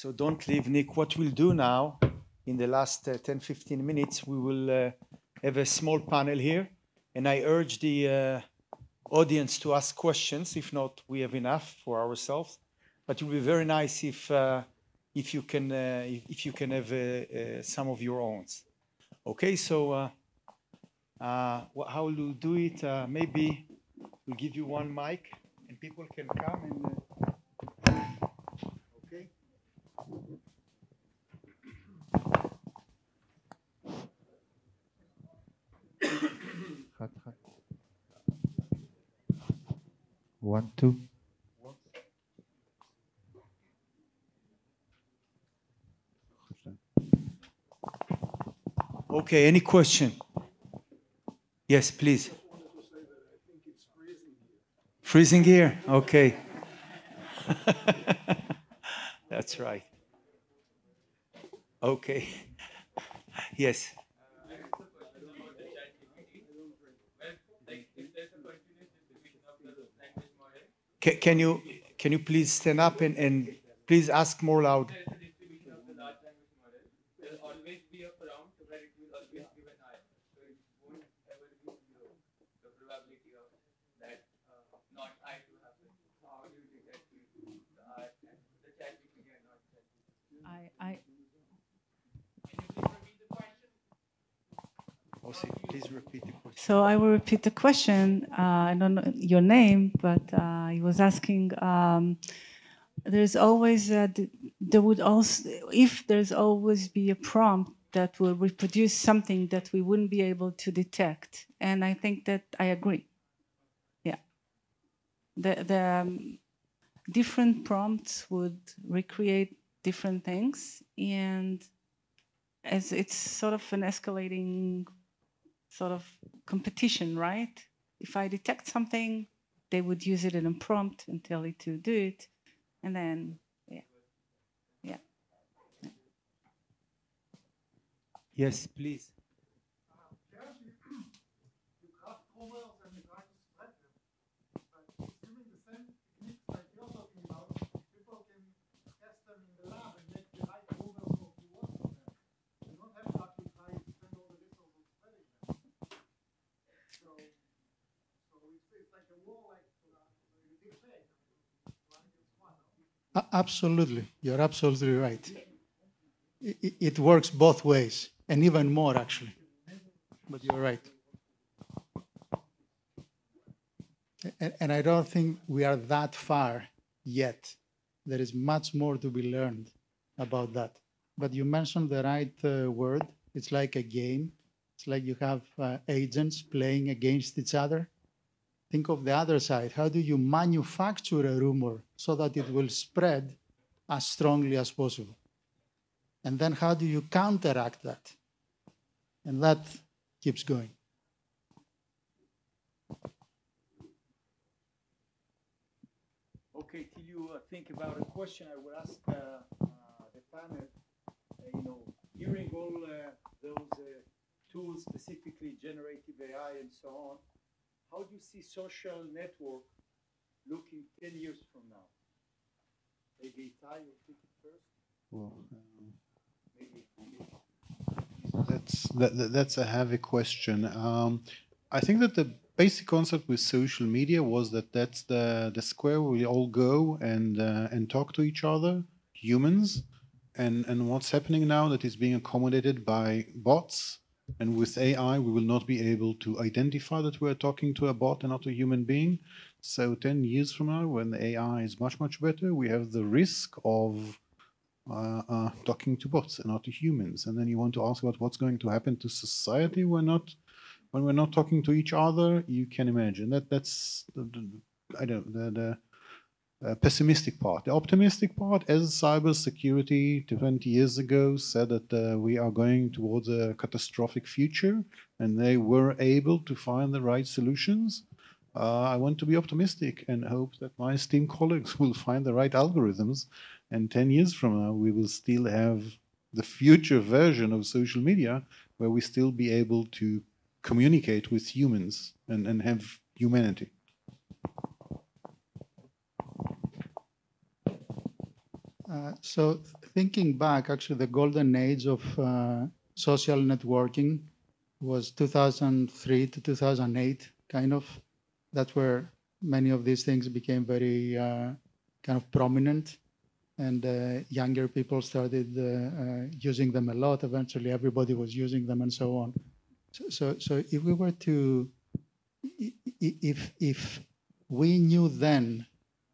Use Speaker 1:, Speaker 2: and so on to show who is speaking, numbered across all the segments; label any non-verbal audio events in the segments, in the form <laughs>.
Speaker 1: So don't leave, Nick. What we'll do now, in the last uh, 10, 15 minutes, we will uh, have a small panel here. And I urge the uh, audience to ask questions. If not, we have enough for ourselves. But it will be very nice if, uh, if, you, can, uh, if, you can have uh, uh, some of your own. Okay, so how will you do it? maybe we'll give you one mic and people can come and. okay.
Speaker 2: One, two.
Speaker 1: Okay, any question? Yes, please. Freezing here? Okay. <laughs> That's right. Okay. <laughs> Yes. Can, you can you please stand up and, and please ask more loud? please repeat the question.
Speaker 3: So I will repeat the question. Uh, I don't know your name, but uh, he was asking. Um, there's always a, there would also if there's always be a prompt that will reproduce something that we wouldn't be able to detect, and I think that I agree. Yeah, the the um, different prompts would recreate different things, and as it's sort of an escalating sort of competition, right? If I detect something, they would use it in a prompt and tell it to do it, and then yeah, yeah.
Speaker 1: Yes, please.
Speaker 4: Absolutely. You're absolutely right. It, works both ways, and even more, actually. But you're right. And, and I don't think we are that far yet. There is much more to be learned about that. But you mentioned the right uh, word. It's like a game. It's like you have uh, agents playing against each other. Think of the other side. How do you manufacture a rumor so that it will spread as strongly as possible? And then how do you counteract that? And that keeps going.
Speaker 1: Okay, till you uh, think about a question, I will ask uh, uh, the panel, uh, you know, hearing all uh, those uh, tools, specifically generative AI and so on, how do you see social network looking 10 years from now? Maybe Ty will take it first. Well, um,
Speaker 5: maybe, maybe. That's that, that's a heavy question. Um, I think that the basic concept with social media was that that's the the square where we all go and uh, and talk to each other, humans, and and what's happening now that is being accommodated by bots and with AI, we will not be able to identify that we're talking to a bot and not a human being. So 10 years from now, when the AI is much, much better, we have the risk of uh, uh, talking to bots and not to humans. And then you want to ask about what's going to happen to society when not when we're not talking to each other. You can imagine that that's I don't the, the pessimistic part. The optimistic part, as cybersecurity 20 years ago said that uh, we are going towards a catastrophic future, and they were able to find the right solutions. Uh, I want to be optimistic and hope that my esteemed colleagues <laughs> will find the right algorithms, and 10 years from now, we will still have the future version of social media where we still be able to communicate with humans and, and have humanity.
Speaker 4: So thinking back, actually, the golden age of uh, social networking was 2003 to 2008, kind of. That's where many of these things became very uh, kind of prominent, and uh, younger people started uh, uh, using them a lot. Eventually, everybody was using them, and so on. So, so, so if we were to, if if we knew then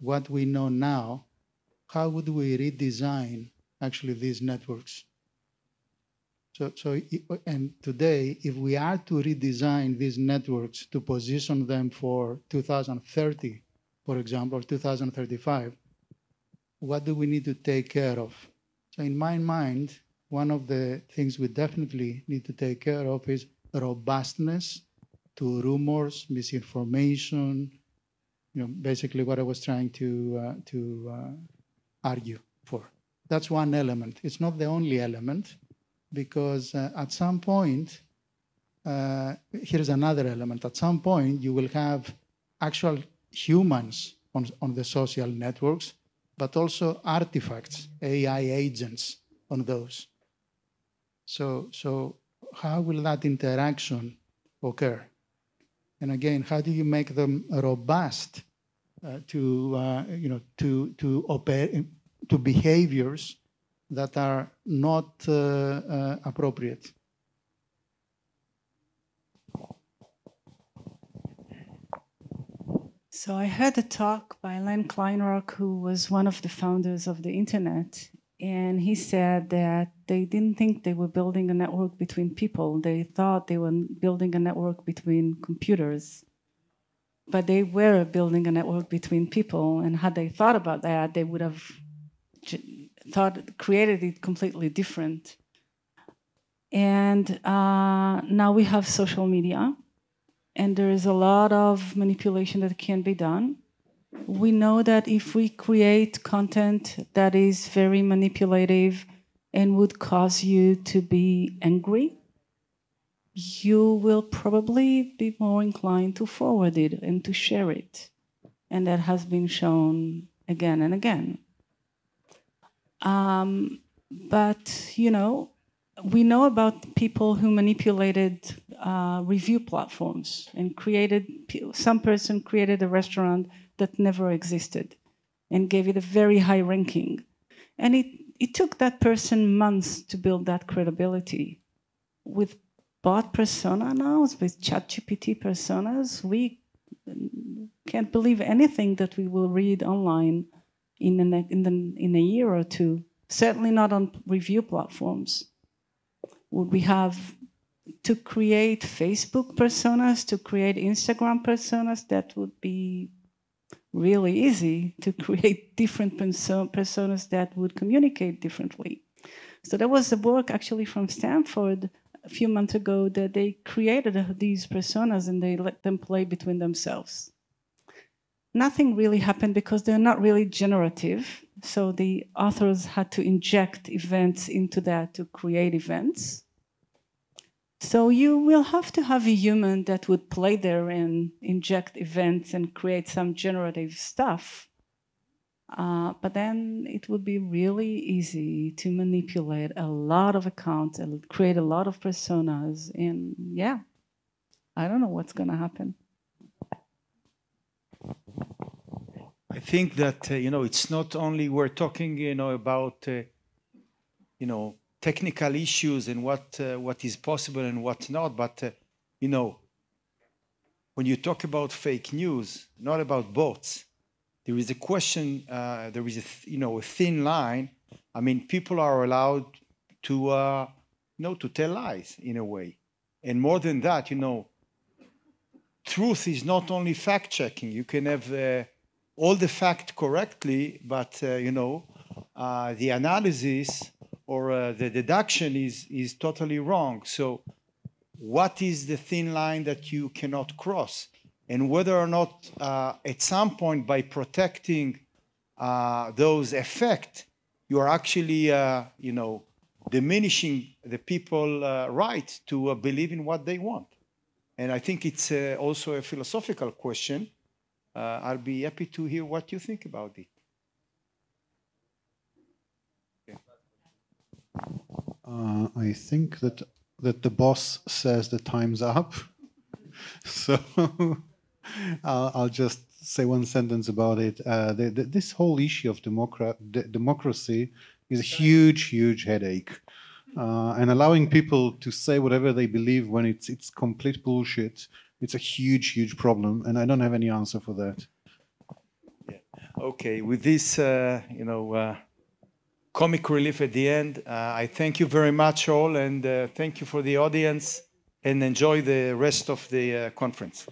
Speaker 4: what we know now, how would we redesign actually these networks? So, so, and today, if we are to redesign these networks to position them for 2030, for example, or 2035, what do we need to take care of? So, in my mind, one of the things we definitely need to take care of is robustness to rumors, misinformation, you know, basically what I was trying to, uh, to uh, argue for. That's one element. It's not the only element because uh, at some point, uh, here's another element. At some point, you will have actual humans on, on the social networks, but also artifacts, AI agents on those. So, so how will that interaction occur? And again, how do you make them robust to, uh, you know, to, to, oper- to behaviors that are not uh, uh, appropriate?
Speaker 3: So I heard a talk by Len Kleinrock, who was one of the founders of the internet, and he said that they didn't think they were building a network between people. They thought they were building a network between computers. But they were building a network between people, and had they thought about that, they would have thought created it completely different. And uh, now we have social media, and there is a lot of manipulation that can be done. We know that if we create content that is very manipulative and would cause you to be angry, you will probably be more inclined to forward it and to share it. And that has been shown again and again. Um, but, you know, we know about people who manipulated uh, review platforms and created, some person created a restaurant that never existed and gave it a very high ranking. And it, it took that person months to build that credibility. With bot persona now, with ChatGPT personas, we can't believe anything that we will read online in, the, in, the, in a year or two. Certainly not on review platforms. Would we have to create Facebook personas, to create Instagram personas? That would be really easy to <laughs> create different perso- personas that would communicate differently. So there was a work actually from Stanford a few months ago that they created these personas and they let them play between themselves. Nothing really happened because they're not really generative. So the authors had to inject events into that to create events. So you will have to have a human that would play there and inject events and create some generative stuff. Uh, but then it would be really easy to manipulate a lot of accounts and create a lot of personas. And yeah, I don't know what's going to happen.
Speaker 1: I think that uh, you know it's not only we're talking you know about uh, you know technical issues and what uh, what is possible and what not, but uh, you know when you talk about fake news, not about bots, there is a question. Uh, there is a you know a thin line. I mean, people are allowed to uh, you know to tell lies in a way, and more than that, you know, truth is not only fact checking. You can have uh, all the fact correctly, but uh, you know, uh, the analysis or uh, the deduction is is totally wrong. So, what is the thin line that you cannot cross, and whether or not uh, at some point by protecting uh, those effects, you are actually uh, you know diminishing the people uh, right to uh, believe in what they want. And I think it's uh, also a philosophical question. I'll be happy to hear what you think about it.
Speaker 5: I think that that the boss says the time's up. <laughs> So uh, I'll just say one sentence about it. Uh, the, the, this whole issue of democra- de- democracy is a huge, huge headache. Uh, and allowing people to say whatever they believe when it's it's complete bullshit, it's a huge, huge problem. And I don't have any answer for that.
Speaker 1: Okay, with this, uh, you know, uh, comic relief at the end, uh, I thank you very much all, and uh, thank you for the audience, and enjoy the rest of the uh, conference.